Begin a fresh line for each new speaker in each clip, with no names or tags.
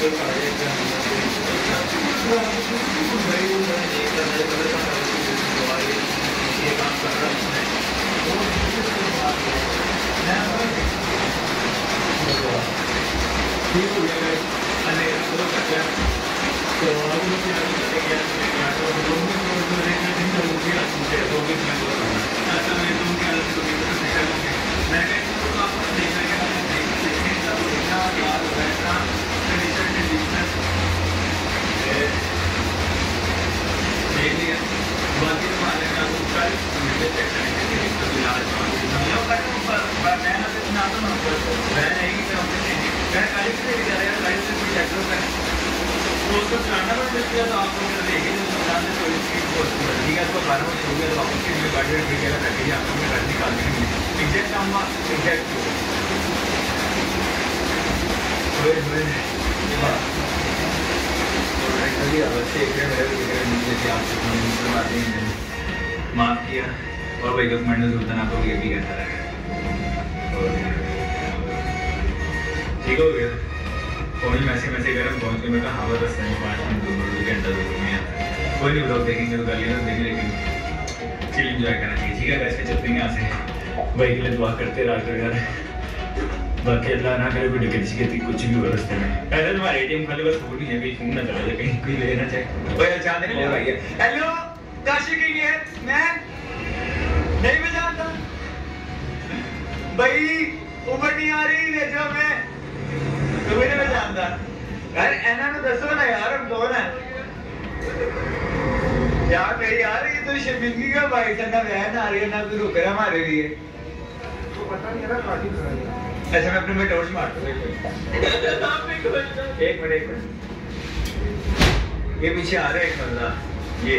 ठीक है तो आज मुझे आज क्या क्या तो लोग मैं तो रहना नहीं चाहूँगी आज मुझे लोग मैं तो रहना ऐसा मैं तो क्या लिए। बाकी हमारे लागू कर उसको चलाना पड़ सकता तो आप लोग देखें तो समझाने थोड़ी स्पीड को ठीक है तो बारह बजे हो गया तो वापस के गाड़ी वगैरह रखेगी आप लोग गाड़ी निकालने के लिए एग्जैक्ट काम एग्जैक्ट हुए हुए माफ़ किया और भाई मैंने सुल्तान आपको ये भी कहता रहा ठीक हो गया फ़ोन मैसे मैसे गरम पहुँच गए मैं हाँ बस नहीं पाँच मिनट दो मिनट घंटा दो में कोई नहीं ब्लॉग देखेंगे तो गाली तो देखेंगे लेकिन चिल इंजॉय करना चाहिए ठीक है वैसे चलते हैं। यहाँ से भाई के लिए दुआ करते रहा यार बाकी अल्लाह ना करे कोई दिक्कत शिकत कुछ भी हो रास्ते में पहले तुम्हारे एटीएम खाली बस फ़ोन ही है कहीं फ़ोन ना चला जाए, कहीं कोई लेना चाहे। भाई चाँद नहीं ले भाई हेलो काशी की है? मैं नहीं मैं जानता। भाई, उम्र नहीं आ रही ले जाओ मैं। तुम्हें नहीं जानता। यार एना ने दसो ना यार, हम कौन है? यार, मेरी यार, ये तो शर्मिंदगी का भाई था ना आ रही है, ना कोई रुक रहा हमारे लिए। अच्छा मैं अपने में टॉर्च मारता हूँ। एक मिनट एक मिनट। ये पीछे आ रहा है एक बंदा। ये।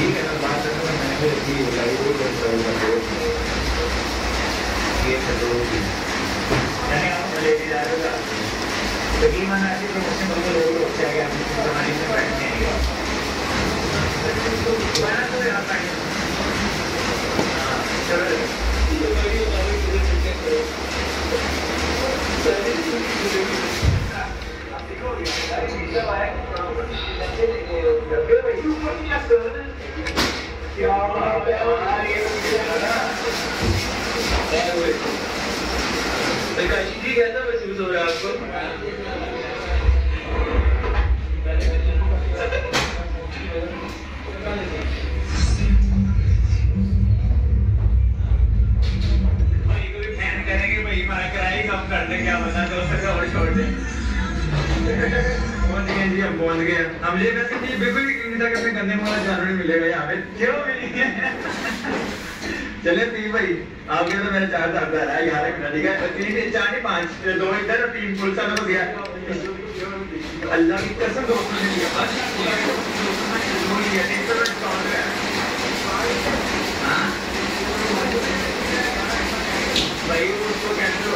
बिल्डिंग है ना करे लोग लगे तो बाहर मेरा तो वज़न ही है वज़न नहीं है यार तो मैं अपने हाथ है ठीक ना बात करना मैंने भी ये आप ले जा रहे हो तकरीबन ऐसी प्रमोशन बिल्कुल लोग होते हैं कि हम कहानी में बैठते हैं। जी कैसा महसूस हो रहा है आपको कर क्या बता दो सर और छोड़ दे पहुँच गए हम पहुँच गए। हम ये वैसे जी बिल्कुल चिंता करने गंदे वाला जानवर मिलेगा यहाँ पे। क्यों मिलेंगे चले पी भाई आपके तो मेरा चार साल का रहा ग्यारह मिनट ठीक है? तीन नहीं चार, नहीं, पाँच दो, इधर तीन फुल सा हो तो गया। अल्लाह की कसम दोस्तों ने लिया बस दोस्तों ने लिया एक तो स्टॉल है? भाई, उसको कैसे